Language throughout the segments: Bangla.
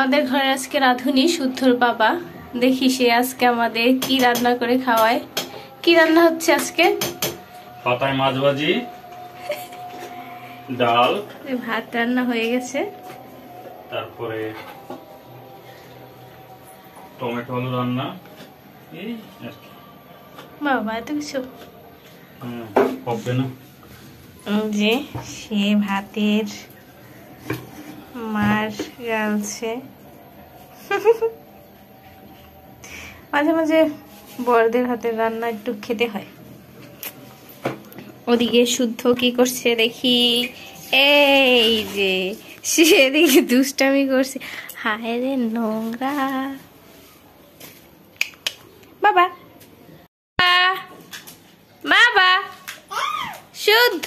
আমাদের ঘরে আজকে রাঁধুনি শুদ্ধর বাবা। দেখি সে আজকে আমাদের কি রান্না করে খাওয়ায়। কি রান্না হচ্ছে আজকে? পাতায় মাছ ভাজি ডাল ভাত রান্না হয়ে গেছে। তারপরে টমেটো আলু রান্না এই আর কি। বাবা এত কিছু? হুম, হবে না। যে সে ভাতের মার গালছে মাঝে মাঝে বড়দের হাতের রান্না একটু খেতে হয়। ওদিকে শুদ্ধ কি করছে দেখি? এই যে সেদিকে দুষ্টামি করছে। হায় রে নোংরা। বাবা। বাবা। শুদ্ধ।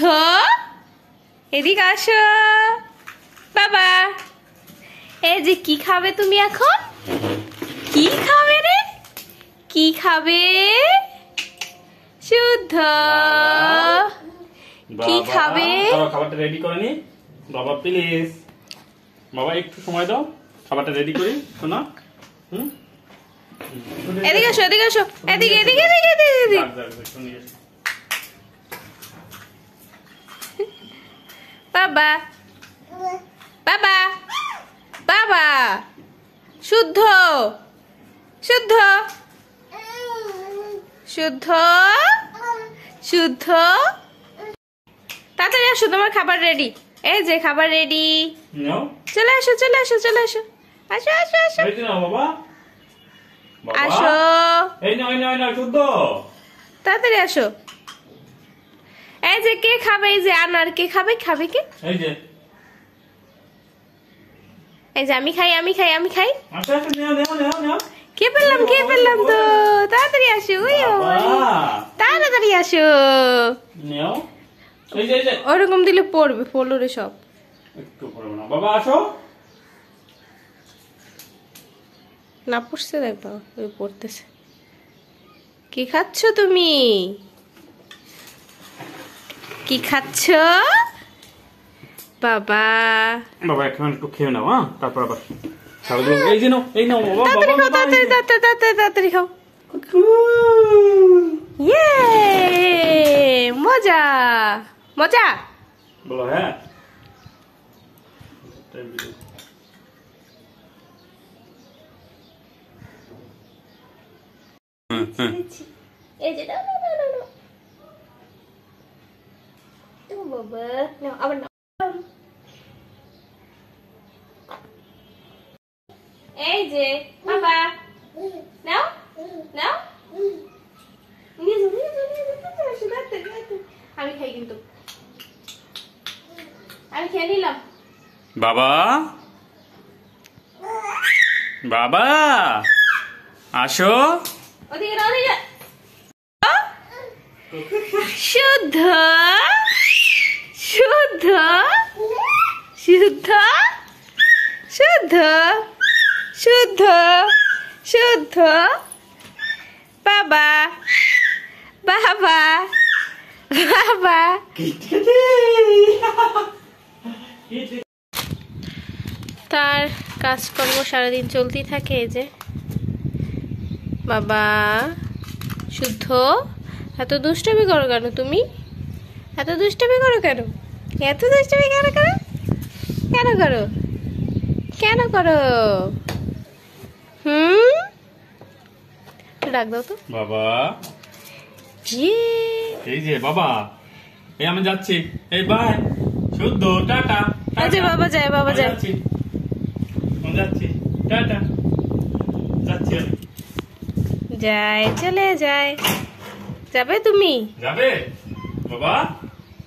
এদিকে আসো। বাবা। এই যে কি খাবে তুমি এখন? কি খাবে রে? কি খাবে? শুদ্ধ। কি খাবে? খাবারটা রেডি করে নি। বাবা প্লিজ বাবা একটু সময় দাও। খাবারটা রেডি করি শোনা। হুম? এদিকে আসো এদিকে আসো। এদিকে এদিকে এদিকে এদিকে বাবা। বাবা বাবা শুদ্ধ শুদ্ধ শুদ্ধ শুদ্ধ। তাড়াতাড়ি আসো তোমার খাবার রেডি এই যে খাবার রেডি চলে আসো চলে আসো চলে আসো। আসো আসো আসো। আসো। এই নাও এই নাও এই নাও শুদ্ধ। তাড়াতাড়ি আসো। এই যে কে খাবে এই যে আনার কে খাবে খাবে কে? এই যে। এই যে আমি খাই আমি খাই আমি খাই। নাও নাও কে পেলাম কে পেলাম তো? তাড়াতাড়ি আসো ওই তাড়াতাড়ি আসো। ওরকম দিলে পড়বে পড়ল সব। না। বাবা আসো। না পড়ছে দেখবা ওই পড়তেছে। কি খাচ্ছ তুমি? কি খাচ্ছ? বাবা। বাবা এখন একটু খেয়ে নাও হ্যাঁ? তারপর আবার এই যে নাও এই নাও বাবা তাড়াতাড়ি বাবা খাও তাড়াতাড়ি তাড়াতাড়ি তাড়াতাড়ি তাড়াতাড়ি খাও। ইয়ে মজা মজা। বলো হ্যাঁ। এই যে বাবা আবার নাও এই যে বাবা নাও নাও নিয়ে যাও নিয়ে যাও নিয়ে যাও তাড়াতাড়ি আসো, তাড়াতাড়ি, তাড়াতাড়ি। আমি খাই কিন্তু আমি খেয়ে নিলাম। বাবা? বাবা? আসো। ওদিকে না ওদিকে। শুদ্ধ শুদ্ধ শুদ্ধ শুদ্ধ শুদ্ধ শুদ্ধ। বাবা বাবা বাবা। তার কাজকর্ম সারাদিন চলতেই থাকে এই যে। বাবা শুদ্ধ? এত দুষ্টামি করো কেন তুমি? এত দুষ্টামি করো কেন? এত দুষ্টমি কেন করো? কেন করো? কেন করো? হুম? ডাক দাও তো। বাবা। এই যে বাবা। এই আমি যাচ্ছি। এই বাই শুদ্ধ টাটা। এই যে বাবা যায় বাবা যায়। যাচ্ছি। টাটা। যাচ্ছি যায় চলে যায়। যাবে তুমি? যাবে? বাবা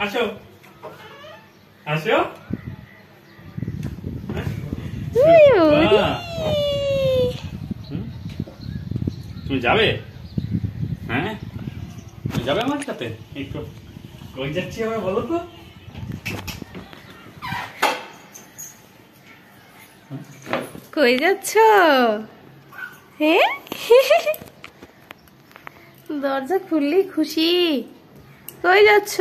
আসো। আসো। হুম? তুমি যাবে? হ্যাঁ? যাবে আমার সাথে? একটু কই যাচ্ছি আমরা বলো তো? কই যাচ্ছ? হ্যাঁ দরজা খুললেই খুশি। কই যাচ্ছ?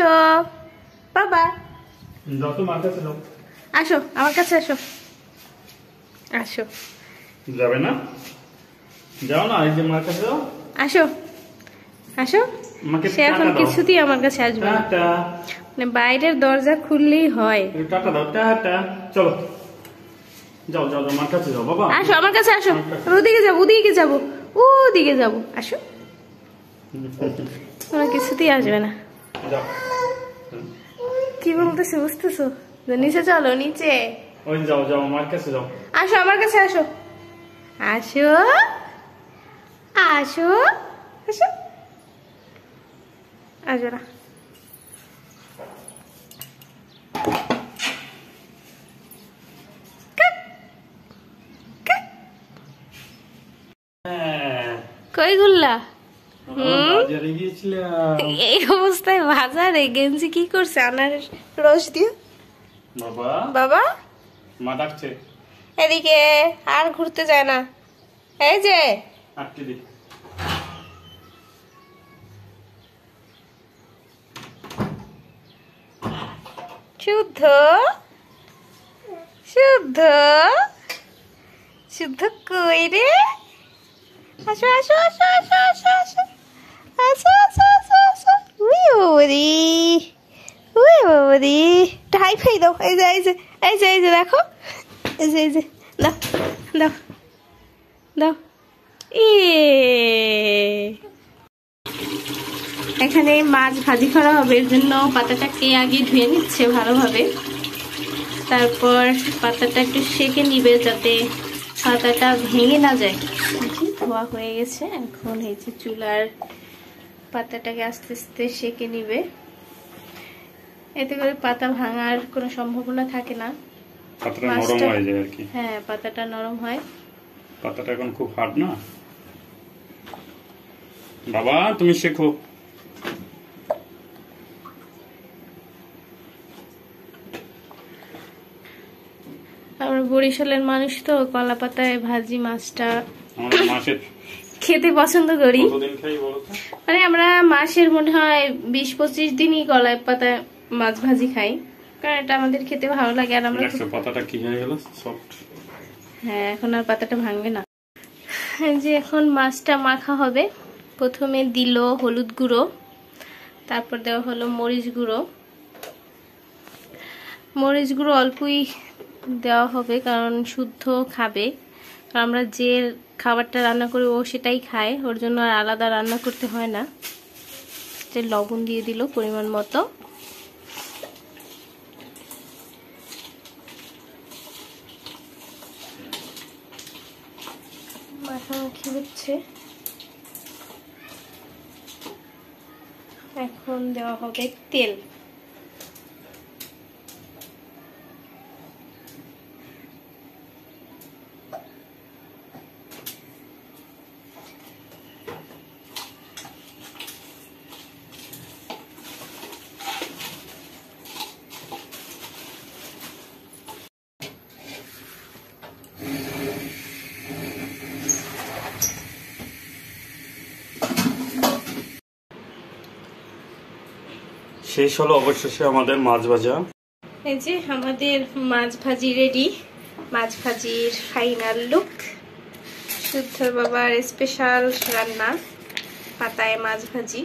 বাবা। আসো আমার কাছে আসো। আসো। যাবে না? যাও না যে মার কাছে আসো। আসো। সে এখন কিছুতেই আমার কাছে আসবে না। মানে বাইরের দরজা খুললেই হয়। টাটা দাও টাটা। চলো। যাও যাও যাও কাছে যাও বাবা। আসো আমার কাছে আসো। ওদিকে যাব ওদিকে যাব ওদিকে যাব। আসো। আমার কিছুতেই আসবে না। কি বলতেছে বুঝতেছো? নিচে চলো নিচে। ওই যাও যাও মার কাছে যাও। আসো আমার কাছে আসো। আসো। আসো। আসো। আসবে না হ্যাঁ কই এই অবস্থায় বাজারে গেঞ্জি কি করছে? আনারের রস দিয়ে বাবা? বাবা? মা ডাকছে। এদিকে আর ঘুরতে যায় না। এই যে। আটকে শুদ্ধ। শুদ্ধ। শুদ্ধ কই রে? আসো আসো আসো আসো আসো আসো। আসো আসো আসো আসো। উই বাবারি উই বাবারি ঢাই ফাই দাও। এই যে এই যে এই যে এই যে, দেখো। এই যে এই যে, দাও দাও দাও। ই এখানে মাছ ভাজি করা হবে। এর জন্য পাতাটাকে আগে ধুয়ে নিচ্ছে ভালোভাবে? তারপর পাতাটা একটু সেকে নিবে যাতে পাতাটা ভেঙে না যায়? ধোয়া হয়ে গেছে। এখন এই যে চুলার পাতাটাকে আস্তে আস্তে সেকে নিবে। এতে করে পাতা ভাঙার কোনো সম্ভাবনা থাকে না। পাতাটা নরম হয়ে যায় আর কি। হ্যাঁ পাতাটা নরম হয়। পাতাটা এখন খুব হার্ড না? বাবা তুমি শেখো। বরিশালের মানুষ তো কলা পাতায় ভাজি মাছটা খেতে পছন্দ করি। মানে আমরা মাসের মনে হয় বিশ পঁচিশ দিনই কলাই পাতায় মাছ ভাজি খাই কারণ এটা আমাদের খেতে ভালো লাগে আর আমরা দেখছ পাতাটা কি হয়ে গেল? সফট হ্যাঁ এখন আর পাতাটা ভাঙবে না। যে এখন মাছটা মাখা হবে প্রথমে দিল হলুদ গুঁড়ো তারপর দেওয়া হলো মরিচ গুঁড়ো। মরিচ গুঁড়ো অল্পই দেওয়া হবে, কারণ শুদ্ধ খাবে। আমরা যে খাবারটা রান্না করি ও সেটাই খায়, ওর জন্য আর আলাদা রান্না করতে হয় না। লবণ দিয়ে দিল পরিমাণ মতো। মাখামাখি হচ্ছে এখন দেওয়া হবে তেল। শেষ হলো অবশেষে আমাদের মাছ ভাজা। এই যে আমাদের মাছ ভাজি রেডি মাছ ভাজির ফাইনাল লুক শুদ্ধ বাবার স্পেশাল রান্না, পাতায় মাছ ভাজি।